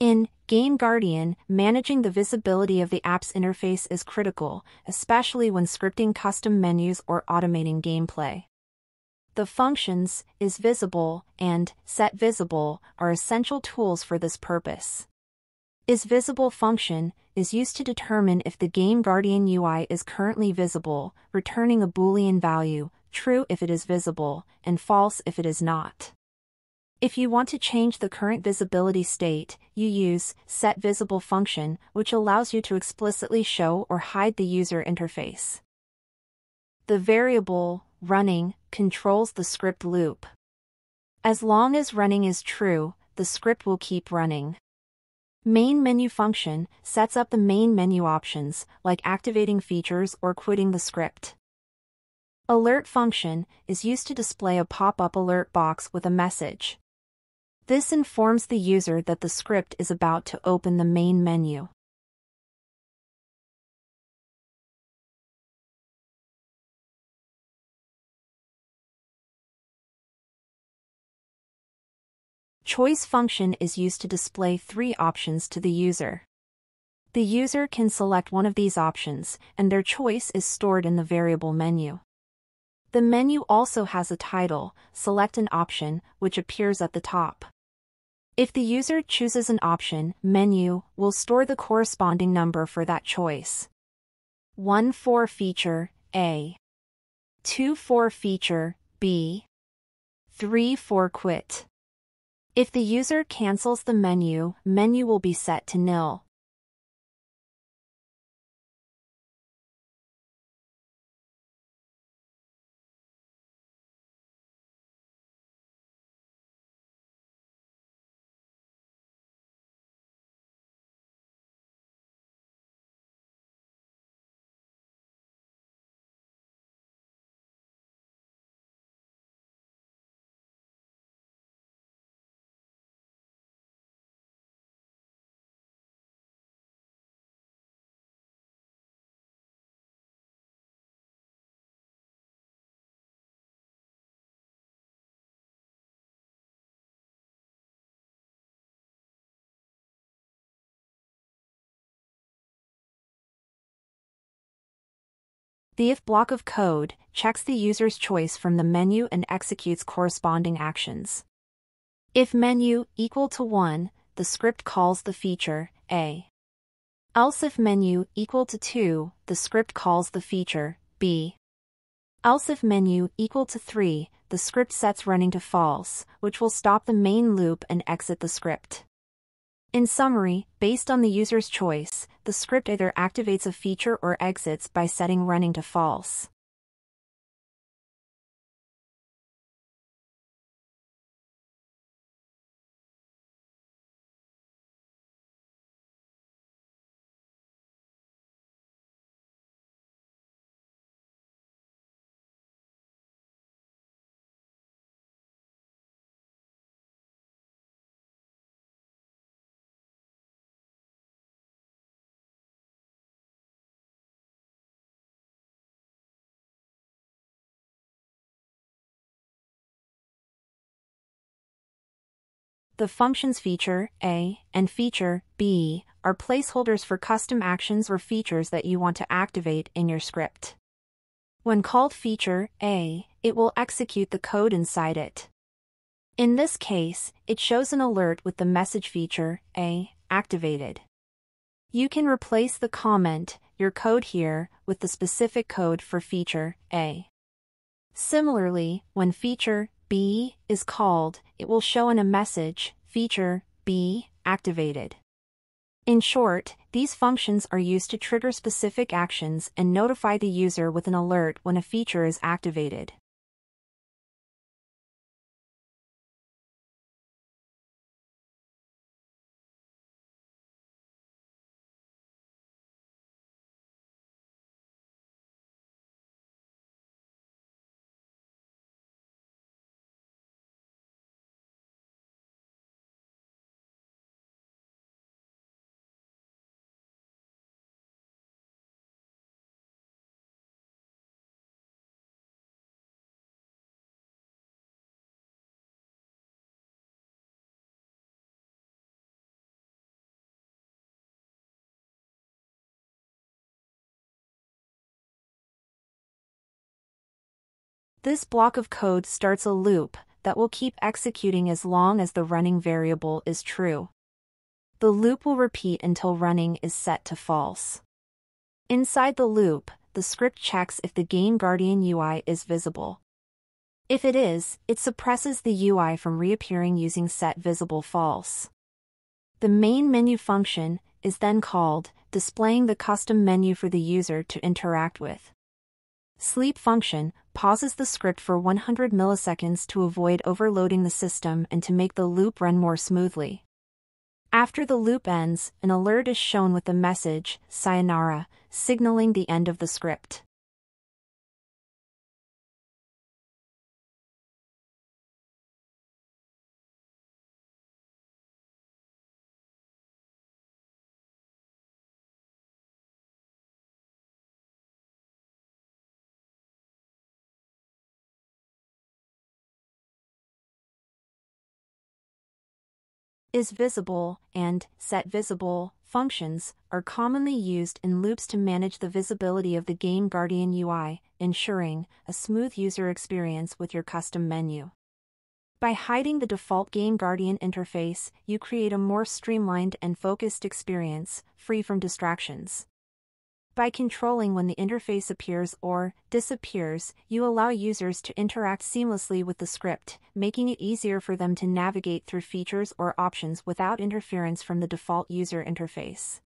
In Game Guardian, managing the visibility of the app's interface is critical, especially when scripting custom menus or automating gameplay. The functions is visible and set visible are essential tools for this purpose. Is visible function is used to determine if the Game Guardian UI is currently visible, returning a boolean value, true if it is visible, and false if it is not. If you want to change the current visibility state, you use Set Visible function, which allows you to explicitly show or hide the user interface. The variable running controls the script loop. As long as running is true, the script will keep running. Main menu function sets up the main menu options, like activating features or quitting the script. Alert function is used to display a pop-up alert box with a message. This informs the user that the script is about to open the main menu. Choice function is used to display three options to the user. The user can select one of these options, and their choice is stored in the variable menu. The menu also has a title, select an option, which appears at the top. If the user chooses an option, menu will store the corresponding number for that choice. 1 for feature A. 2 for feature B. 3 for quit. If the user cancels the menu, menu will be set to nil. The if block of code checks the user's choice from the menu and executes corresponding actions. If menu equal to 1, the script calls the feature A. Else if menu equal to 2, the script calls the feature B. Else if menu equal to 3, the script sets running to false, which will stop the main loop and exit the script. In summary, based on the user's choice, the script either activates a feature or exits by setting running to false. The functions feature A and feature B are placeholders for custom actions or features that you want to activate in your script. When called feature A, it will execute the code inside it. In this case, it shows an alert with the message feature A activated. You can replace the comment, your code here, with the specific code for feature A. Similarly, when feature B is called, it will show in a message, feature B activated. In short, these functions are used to trigger specific actions and notify the user with an alert when a feature is activated. This block of code starts a loop that will keep executing as long as the running variable is true. The loop will repeat until running is set to false. Inside the loop, the script checks if the Game Guardian UI is visible. If it is, it suppresses the UI from reappearing using set visible false. The main menu function is then called, displaying the custom menu for the user to interact with. Sleep function pauses the script for 100 milliseconds to avoid overloading the system and to make the loop run more smoothly. After the loop ends, an alert is shown with the message, Sayonara, signaling the end of the script. Is visible and set visible functions are commonly used in loops to manage the visibility of the Game Guardian UI, ensuring a smooth user experience with your custom menu. By hiding the default Game Guardian interface, you create a more streamlined and focused experience, free from distractions. By controlling when the interface appears or disappears, you allow users to interact seamlessly with the script, making it easier for them to navigate through features or options without interference from the default user interface.